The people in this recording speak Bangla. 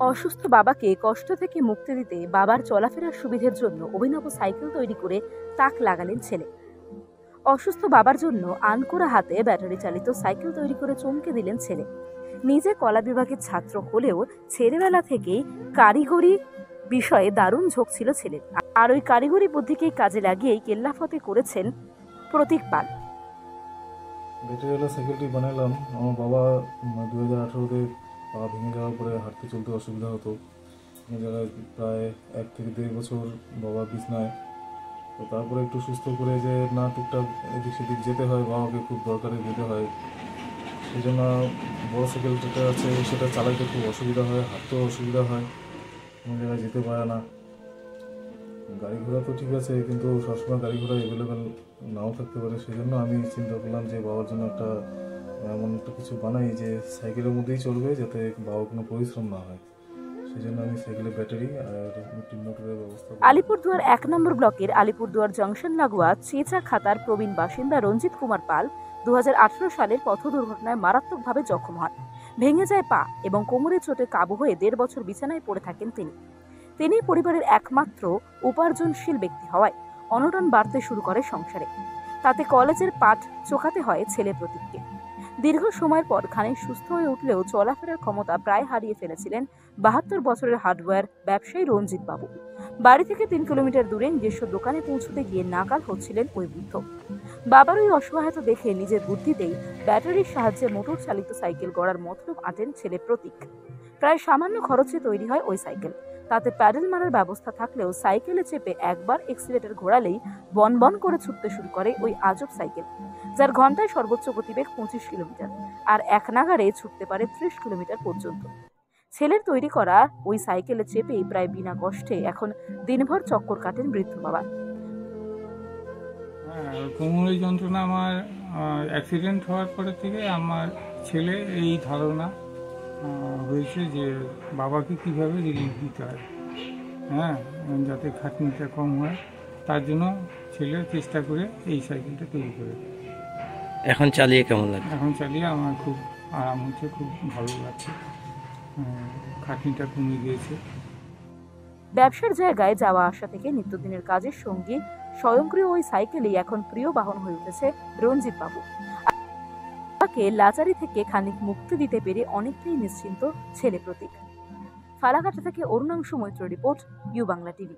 অসুস্থ বাবাকে কষ্ট থেকে মুক্তি দিতে বাবার চলাফেরার সুবিধের জন্য অভিনব সাইকেল তৈরি করে তাক লাগালেন ছেলে। অসুস্থ বাবার জন্য আনকোরা হাতে ব্যাটারি চালিত সাইকেল তৈরি করে চমকে দিলেন ছেলে। নিজে কলা বিভাগের ছাত্র হলেও ছেলেবেলা থেকেই কারিগরি বিষয়ে দারুণ ঝোঁক ছিল ছেলের। আর ওই কারিগরি বুদ্ধিকেই কাজে লাগিয়েই কেল্লাফতে করেছেন প্রতীক পাল। ব্যাটারিওয়ালা সাইকেলটি বানালাম। আমার বাবা দু হাজার আঠেরোতে পা ভেঙে যাওয়ার পরে হাঁটতে চলতে অসুবিধা হতো। জায়গায় প্রায় এক থেকে দেড় বছর বাবা বিছনায়। তো তারপরে একটু সুস্থ করে যে না, টুকটাক এদিক সেদিক যেতে হয়, বাবাকে খুব দরকারে যেতে হয়। সেই জন্য বড় যেটা আছে, সেটা চালাইতে খুব অসুবিধা হয়, হাঁটতেও অসুবিধা হয়। কোনো জায়গায় যেতে পারে না। গাড়ি ঘোড়া তো ঠিক আছে, কিন্তু সবসময় গাড়ি ঘোড়া অ্যাভেলেবেল নাও থাকতে পারে। সেই জন্য আমি চিন্তা করলাম যে বাবার জন্য একটা এমন একটা কিছু বানাই যে সাইকেলের মধ্যেই চলবে যাতে বাবার কোনো পরিশ্রম না হয়। আলিপুরদুয়ার এক নম্বর ব্লকের আলিপুরদুয়ার জংশন লাগোয়া চেচা খাতার প্রবীণ বাসিন্দা রঞ্জিত কুমার পাল দুহাজার আঠারো সালের পথ দুর্ঘটনায় মারাত্মকভাবে জখম হন। ভেঙে যায় পা এবং কোমরের চোটে কাবু হয়ে দেড় বছর বিছানায় পড়ে থাকেন তিনি। তিনি পরিবারের একমাত্র উপার্জনশীল ব্যক্তি হওয়ায় অনটন বাড়তে শুরু করে সংসারে। তাতে কলেজের পাঠ চোখাতে হয় ছেলে প্রতীককে। দীর্ঘ সময়ের পর খানিক সুস্থ হয়ে উঠলেও চলাফেরার ক্ষমতা প্রায় হারিয়ে ফেলেছিলেন বাহাত্তর বছরের হার্ডওয়্যার ব্যবসায়ী রঞ্জিত বাবু বাড়ি থেকে তিন কিলোমিটার দূরে নিজস্ব দোকানে পৌঁছতে গিয়ে নাকাল হচ্ছিলেন ওই বৃদ্ধ। বাবার ওই অসহায়তা দেখে নিজের বুদ্ধিতেই ব্যাটারির সাহায্যে মোটর চালিত সাইকেল গড়ার মতলব আঁটেন ছেলে প্রতীক। প্রায় সামান্য খরচে তৈরি হয় ওই সাইকেল। তাতে প্যাডেল মারার ব্যবস্থা থাকলেও সাইকেলে চেপে একবার এক্সিলেটর ঘোরালেই বন বন করে ছুটতে শুরু করে ওই আজব সাইকেল, যার ঘন্টায় সর্বোচ্চ গতিবেগ পঁচিশ কিলোমিটার আর এক নাগারে ছুটতে পারে ত্রিশ কিলোমিটার পর্যন্ত। ছেলের তৈরি করা ওই সাইকেলে চেপেই প্রায় বিনা কষ্টে এখন দিনভর চক্কর কাটেন বৃদ্ধ বাবা। হ্যাঁ কোমরের যন্ত্রণা আমার অ্যাক্সিডেন্ট হওয়ার পরে থেকে আমার ছেলে এই ধারণা হয়েছে যে বাবাকে কীভাবে রিলিফ দিতে হয়। হ্যাঁ যাতে খাটনিটা কম হয় তার জন্য ছেলে চেষ্টা করে এই সাইকেলটা তৈরি করে। এখন চালিয়ে কেমন লাগে এখন চালিয়ে আমার খুব আরাম হচ্ছে খুব ভালো লাগছে। খাটনিটা কমে গিয়েছে ব্যবসার জায়গায় যাওয়া আসা থেকে নিত্যদিনের কাজের সঙ্গে স্বয়ংক্রিয় ওই সাইকেলই এখন প্রিয় বাহন হয়ে উঠেছে রঞ্জিত বাবু। তাকে লাচারি থেকে খানিক মুক্তি দিতে পেরে অনেকটাই নিশ্চিন্ত ছেলে প্রতীক। ফালাকাটা থেকে Arunangshu Maitra report U Bangla TV.